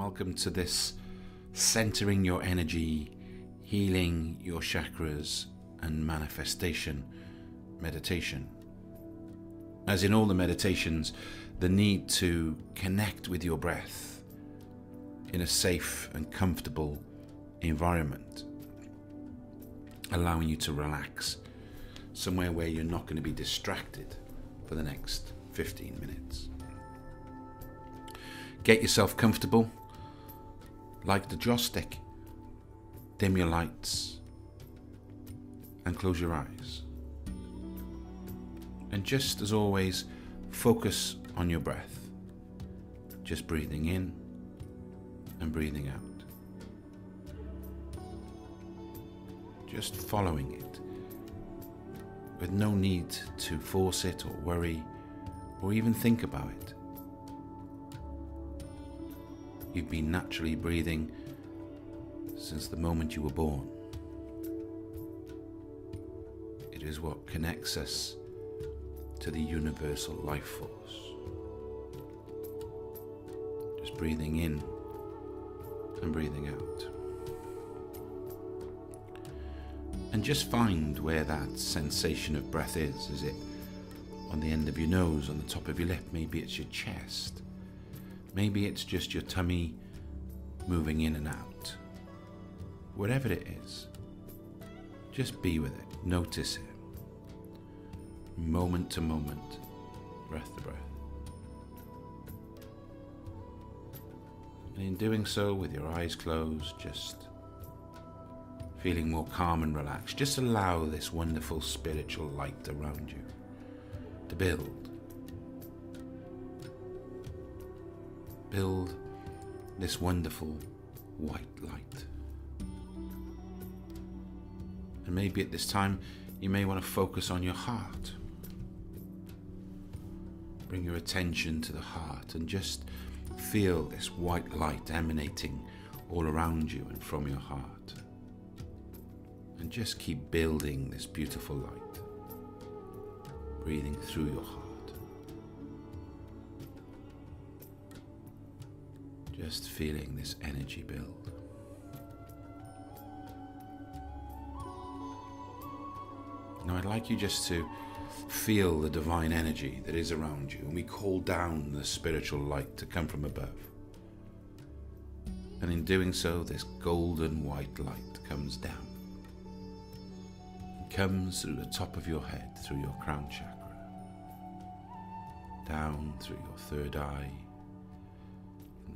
welcome to this centering your energy, healing your chakras, and manifestation meditation. As in all the meditations, the need to connect with your breath in a safe and comfortable environment, allowing you to relax somewhere where you're not going to be distracted for the next 15 minutes. Get yourself comfortable, like the joss stick. Dim your lights and close your eyes. And just as always, focus on your breath. Just breathing in and breathing out. Just following it with no need to force it or worry or even think about it. You've been naturally breathing since the moment you were born. It is what connects us to the universal life force. Just breathing in and breathing out. And just find where that sensation of breath is. Is it on the end of your nose, on the top of your lip? Maybe it's your chest. Maybe it's just your tummy moving in and out. Whatever it is, just be with it. Notice it. Moment to moment, breath to breath. And in doing so, with your eyes closed, just feeling more calm and relaxed, just allow this wonderful spiritual light around you to build. Build this wonderful white light. And maybe at this time you may want to focus on your heart. Bring your attention to the heart and just feel this white light emanating all around you and from your heart. And just keep building this beautiful light, breathing through your heart. Just feeling this energy build. Now, I'd like you just to feel the divine energy that is around you, and we call down the spiritual light to come from above. And in doing so, this golden white light comes down. Comes through the top of your head, through your crown chakra, down through your third eye,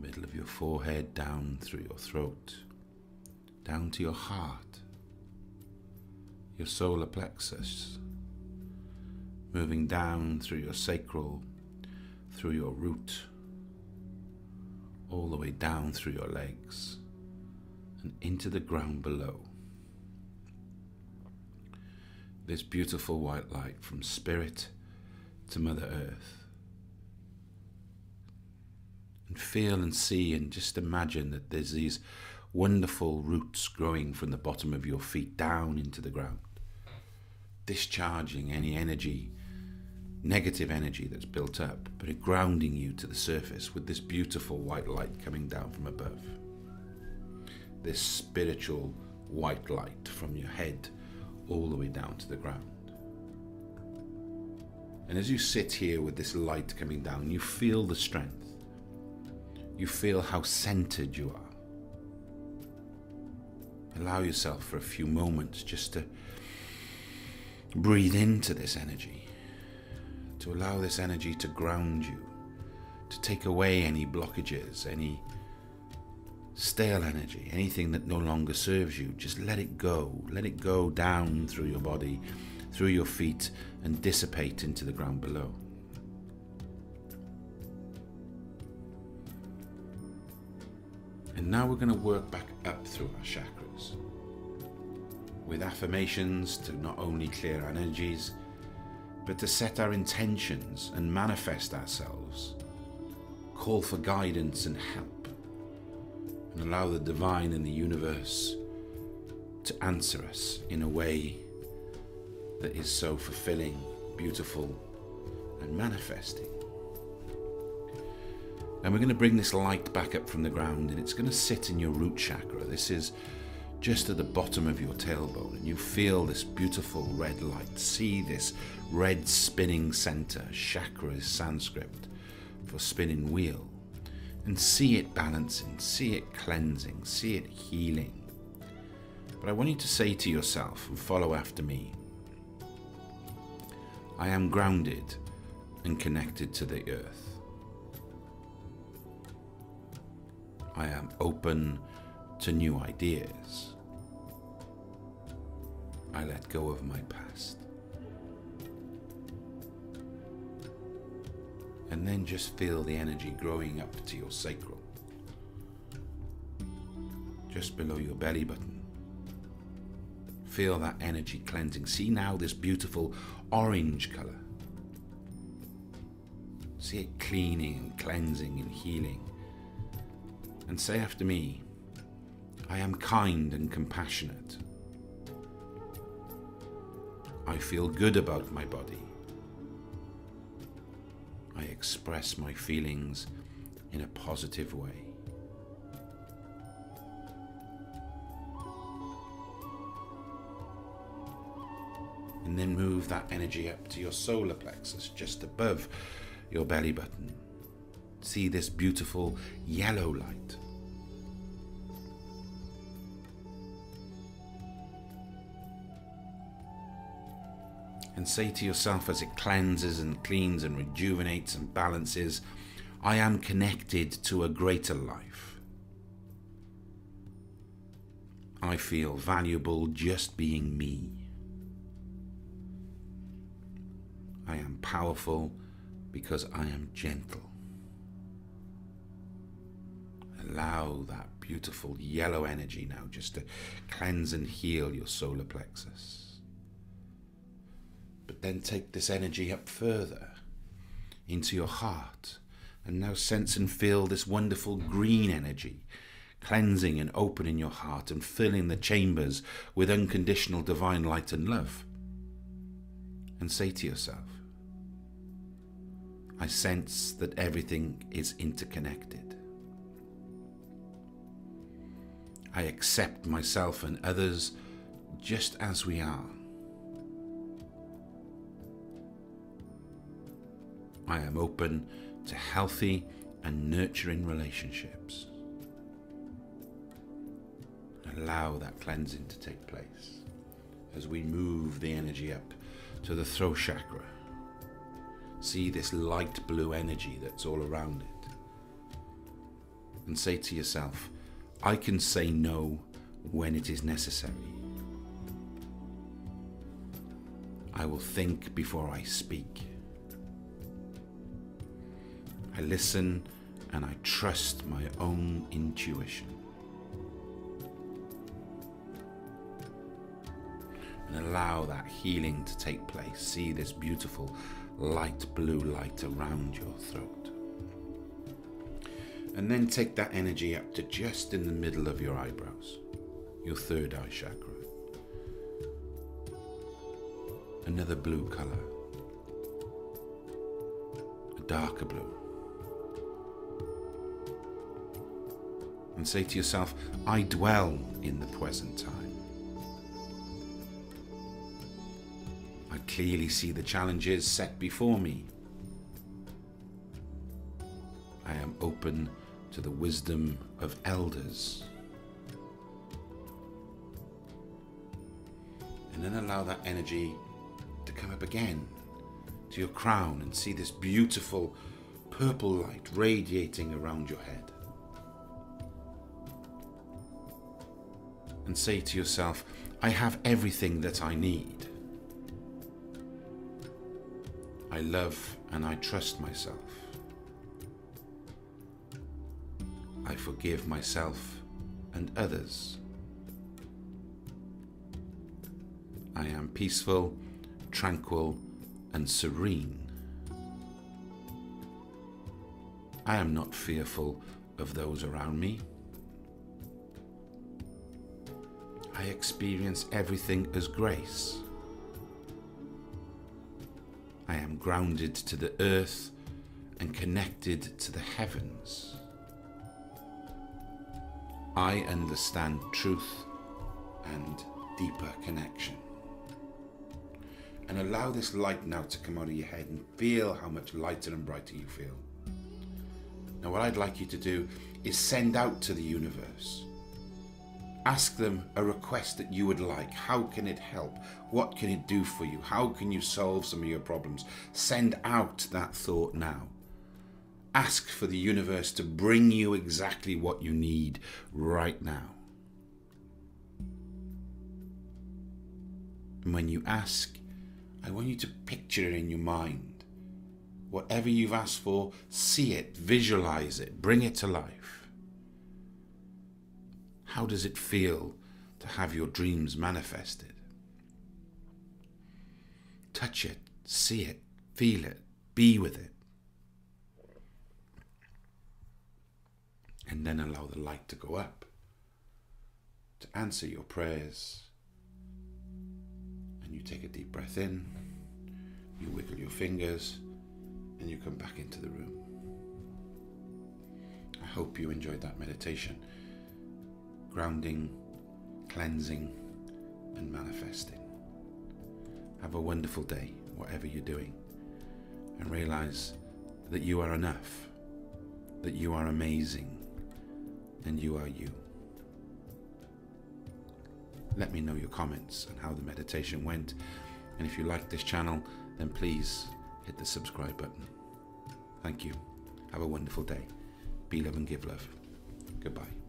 middle of your forehead, down through your throat, down to your heart, your solar plexus, moving down through your sacral, through your root, all the way down through your legs and into the ground below. This beautiful white light from Spirit to Mother Earth. And feel and see and just imagine that there's these wonderful roots growing from the bottom of your feet down into the ground, discharging any energy negative energy that's built up, but grounding you to the surface with this beautiful white light coming down from above. This spiritual white light from your head all the way down to the ground. And as you sit here with this light coming down, you feel the strength. You feel how centered you are. Allow yourself for a few moments just to breathe into this energy to allow this energy to ground you, to take away any blockages, any stale energy, anything that no longer serves you. Just let it go. Let it go down through your body, through your feet, and dissipate into the ground below. And now we're going to work back up through our chakras. With affirmations to not only clear our energies but to set our intentions and manifest ourselves, call for guidance and help, and allow the divine and the universe to answer us in a way that is so fulfilling, beautiful, and manifesting. And we're going to bring this light back up from the ground and it's going to sit in your root chakra. This is just at the bottom of your tailbone and you feel this beautiful red light. See this red spinning center. Chakra is Sanskrit for spinning wheel. And see it balancing, see it cleansing, see it healing. But I want you to say to yourself and follow after me I am grounded and connected to the earth. I am open to new ideas. I let go of my past. And then just feel the energy growing up to your sacral, just below your belly button. Feel that energy cleansing. See now this beautiful orange color. See it cleaning and cleansing and healing and say after me, I am kind and compassionate. I feel good about my body. I express my feelings in a positive way. And then move that energy up to your solar plexus, just above your belly button. See this beautiful yellow light. and say to yourself as it cleanses and cleans and rejuvenates and balances, I am connected to a greater life. I feel valuable just being me. I am powerful because I am gentle. Allow that beautiful yellow energy now just to cleanse and heal your solar plexus. But then take this energy up further into your heart and now sense and feel this wonderful green energy cleansing and opening your heart and filling the chambers with unconditional divine light and love. And say to yourself, I sense that everything is interconnected. I accept myself and others just as we are. I am open to healthy and nurturing relationships. Allow that cleansing to take place as we move the energy up to the throat chakra. See this light blue energy that's all around it. And say to yourself, I can say no when it is necessary. I will think before I speak. I listen and I trust my own intuition. And allow that healing to take place. See this beautiful light blue light around your throat. And then take that energy up to just in the middle of your eyebrows, your third eye chakra. Another blue color, a darker blue. and say to yourself, I dwell in the present time. I clearly see the challenges set before me. I am open to the wisdom of elders. And then allow that energy to come up again to your crown and see this beautiful purple light radiating around your head. and say to yourself, I have everything that I need. I love and I trust myself. I forgive myself and others. I am peaceful, tranquil, and serene. I am not fearful of those around me. I experience everything as grace. I am grounded to the earth and connected to the heavens, I understand truth and deeper connection. And allow this light now to come out of your head and feel how much lighter and brighter you feel. Now, what I'd like you to do is send out to the universe. Ask them a request that you would like. How can it help? What can it do for you? How can you solve some of your problems? Send out that thought now. Ask for the universe to bring you exactly what you need right now. And when you ask, I want you to picture it in your mind. Whatever you've asked for, see it, visualize it, bring it to life. How does it feel to have your dreams manifested? Touch it, see it, feel it, be with it. And then allow the light to go up to answer your prayers and you take a deep breath in, you wiggle your fingers, and you come back into the room. I hope you enjoyed that meditation. Grounding, cleansing, and manifesting. Have a wonderful day, whatever you're doing, and realize that you are enough, that you are amazing, and you are you let me know your comments and how the meditation went. And if you like this channel, then please hit the subscribe button. Thank you. Have a wonderful day. Be love and give love. Goodbye.